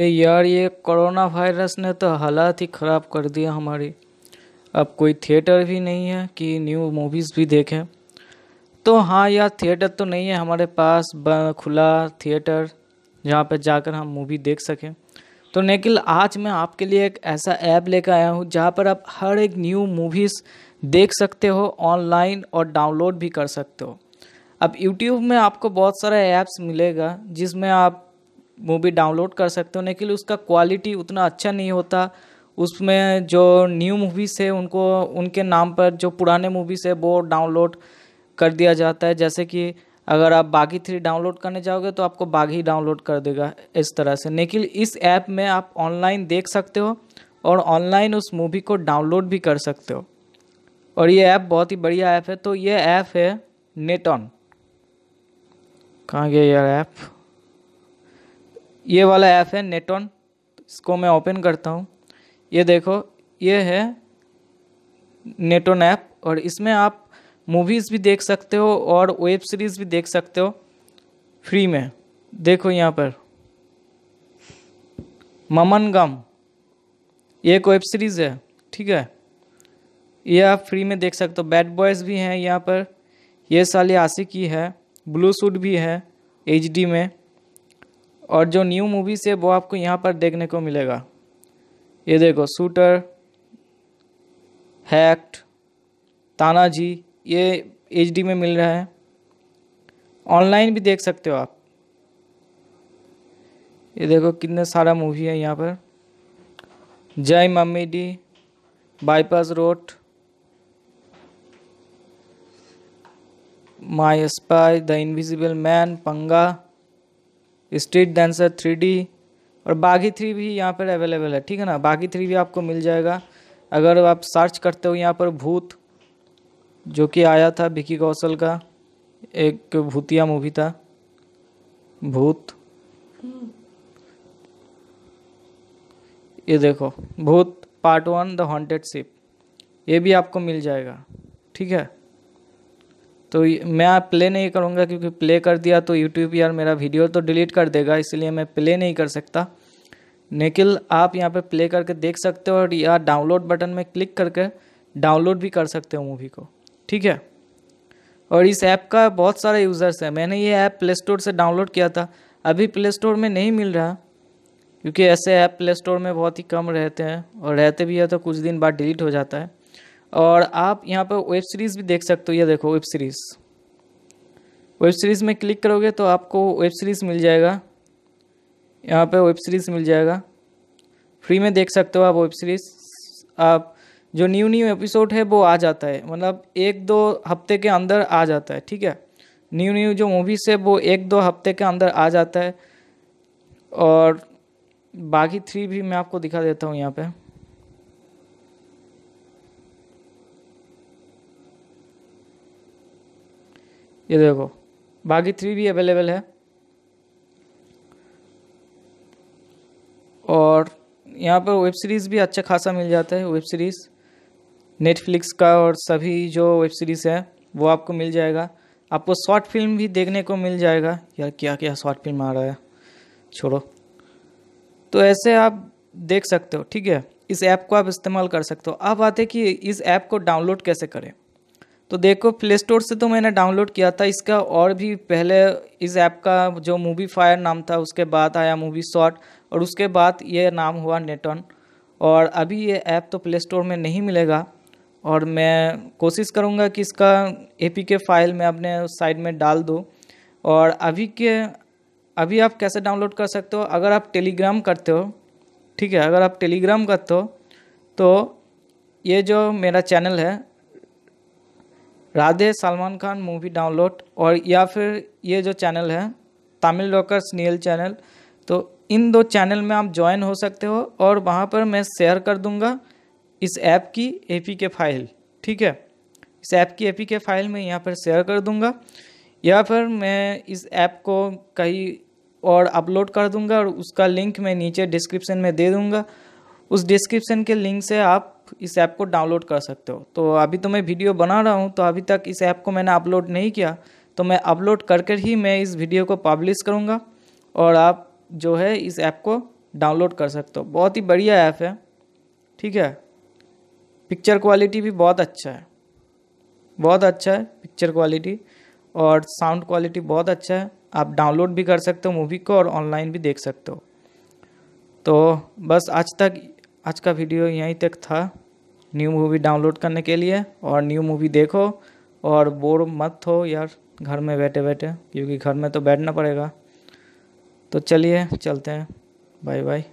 यार, ये corona virus ने तो हालात ही ख़राब कर दिया हमारी। अब कोई थिएटर भी नहीं है कि न्यू मूवीज़ भी देखें। तो हाँ यार थिएटर तो नहीं है हमारे पास खुला थिएटर जहाँ पर जाकर हम मूवी देख सकें। तो निखिल, आज मैं आपके लिए एक ऐसा ऐप लेकर आया हूँ जहाँ पर आप हर एक न्यू मूवीज़ देख सकते हो ऑनलाइन और डाउनलोड भी कर सकते हो। अब यूट्यूब में आपको बहुत सारे ऐप्स मिलेगा जिसमें आप मूवी डाउनलोड कर सकते हो लेकिन उसका क्वालिटी उतना अच्छा नहीं होता। उसमें जो न्यू मूवीज़ है, उनको, उनके नाम पर जो पुराने मूवीज़ है, वो डाउनलोड कर दिया जाता है। जैसे कि अगर आप बागी थ्री डाउनलोड करने जाओगे तो आपको बागी डाउनलोड कर देगा इस तरह से। लेकिन इस ऐप में आप ऑनलाइन देख सकते हो और ऑनलाइन उस मूवी को डाउनलोड भी कर सकते हो। और ये ऐप बहुत ही बढ़िया ऐप है। तो ये ऐप है नेटॉन कहाँ गया यार ऐप? ये वाला ऐप है नेटॉन इसको मैं ओपन करता हूँ। ये देखो, ये है नेटोन ऐप और इसमें आप मूवीज़ भी देख सकते हो और वेब सीरीज़ भी देख सकते हो फ्री में। देखो यहाँ पर। ममन गम ये एक वेब सीरीज़ है, ठीक है? ये आप फ्री में देख सकते हो। बैड बॉयज़ भी हैं यहाँ पर। ये साली आशिकी है। ब्लू सूट भी है एचडी में। और जो न्यू मूवीज़ है, वो आपको यहाँ पर देखने को मिलेगा। ये देखो शूटर हैक्ट तानाजी, ये एचडी में मिल रहा है। ऑनलाइन भी देख सकते हो आप। ये देखो, कितने सारा मूवी है यहाँ पर। Jai Mummy Di bypass road my spy the invisible man Panga street dancer three और बागी थ्री भी यहाँ पर अवेलेबल है, ठीक है ना? बागी थ्री भी आपको मिल जाएगा। अगर आप सर्च करते हो यहाँ पर भूत, जो कि आया था विकी कौशल का, एक भूतिया मूवी था, भूत। ये देखो, Bhoot part one the haunted ship ये भी आपको मिल जाएगा, ठीक है? तो मैं प्ले नहीं करूँगा क्योंकि प्ले कर दिया तो यूट्यूब यार मेरा वीडियो तो डिलीट कर देगा, इसलिए मैं प्ले नहीं कर सकता। लेकिन आप यहाँ पे प्ले करके देख सकते हो और या डाउनलोड बटन में क्लिक करके डाउनलोड भी कर सकते हो मूवी को। ठीक है? और इस ऐप का बहुत सारे यूज़र्स हैं। मैंने ये ऐप प्ले स्टोर से डाउनलोड किया था। अभी प्ले स्टोर में नहीं मिल रहा, क्योंकि ऐसे ऐप प्ले स्टोर में बहुत ही कम रहते हैं और रहते भी है तो कुछ दिन बाद डिलीट हो जाता है। और आप यहाँ पर वेब सीरीज़ भी देख सकते हो। ये देखो वेब सीरीज़ वेब सीरीज़ में क्लिक करोगे तो आपको वेब सीरीज़ मिल जाएगा। यहाँ पे वेब सीरीज़ मिल जाएगा। फ्री में देख सकते हो आप वेब सीरीज़ आप जो न्यू न्यू एपिसोड है, वो आ जाता है। मतलब एक दो हफ़्ते के अंदर आ जाता है, ठीक है? न्यू न्यू जो मूवीज़ है, वो एक दो हफ़्ते के अंदर आ जाता है। और बाकी थ्री भी मैं आपको दिखा देता हूँ यहाँ पे। ये देखो बागी थ्री भी अवेलेबल है। और यहाँ पर वेब सीरीज़ भी अच्छा खासा मिल जाता है वेब सीरीज़ नेटफ्लिक्स का और सभी जो वेब सीरीज़ है, वो आपको मिल जाएगा। आपको शॉर्ट फ़िल्म भी देखने को मिल जाएगा। यार क्या क्या शॉर्ट फ़िल्म आ रहा है? छोड़ो। तो ऐसे आप देख सकते हो, ठीक है? इस ऐप को आप इस्तेमाल कर सकते हो। अब आते कि इस ऐप को डाउनलोड कैसे करें? तो देखो प्ले स्टोर से तो मैंने डाउनलोड किया था। इसका और भी पहले इस ऐप का जो मूवी फायर नाम था, उसके बाद आया मूवी शॉट और उसके बाद ये नाम हुआ नेटॉन और अभी ये ऐप तो प्ले स्टोर में नहीं मिलेगा और मैं कोशिश करूँगा कि इसका ए पी के फ़ाइल मैं अपने साइड में डाल दूँ। और अभी के, अभी आप कैसे डाउनलोड कर सकते हो? अगर आप टेलीग्राम करते हो, ठीक है, अगर आप टेलीग्राम करते हो तो ये जो मेरा चैनल है राधे, सलमान खान मूवी डाउनलोड और या फिर ये जो चैनल है तमिल रॉकर्स नील चैनल तो इन दो चैनल में आप ज्वाइन हो सकते हो और वहाँ पर मैं शेयर कर दूँगा इस ऐप की एपी के फ़ाइल ठीक है? इस ऐप की एपी के फ़ाइल में यहाँ पर शेयर कर दूँगा। या फिर मैं इस ऐप को कहीं और अपलोड कर दूँगा और उसका लिंक मैं नीचे डिस्क्रिप्शन में दे दूँगा। उस डिस्क्रिप्शन के लिंक से आप इस ऐप को डाउनलोड कर सकते हो। तो अभी तो मैं वीडियो बना रहा हूँ तो अभी तक इस ऐप को मैंने अपलोड नहीं किया। तो मैं अपलोड कर कर ही मैं इस वीडियो को पब्लिश करूँगा और आप जो है इस ऐप को डाउनलोड कर सकते हो। बहुत ही बढ़िया ऐप है, ठीक है? पिक्चर क्वालिटी भी बहुत अच्छा है। बहुत अच्छा है पिक्चर क्वालिटी और साउंड क्वालिटी बहुत अच्छा है। आप डाउनलोड भी कर सकते हो मूवी को और ऑनलाइन भी देख सकते हो। तो बस आज तक आज का वीडियो यहीं तक था। न्यू मूवी डाउनलोड करने के लिए और न्यू मूवी देखो और बोर मत हो यार, घर में बैठे बैठे, क्योंकि घर में तो बैठना पड़ेगा। तो चलिए, चलते हैं। Bye bye.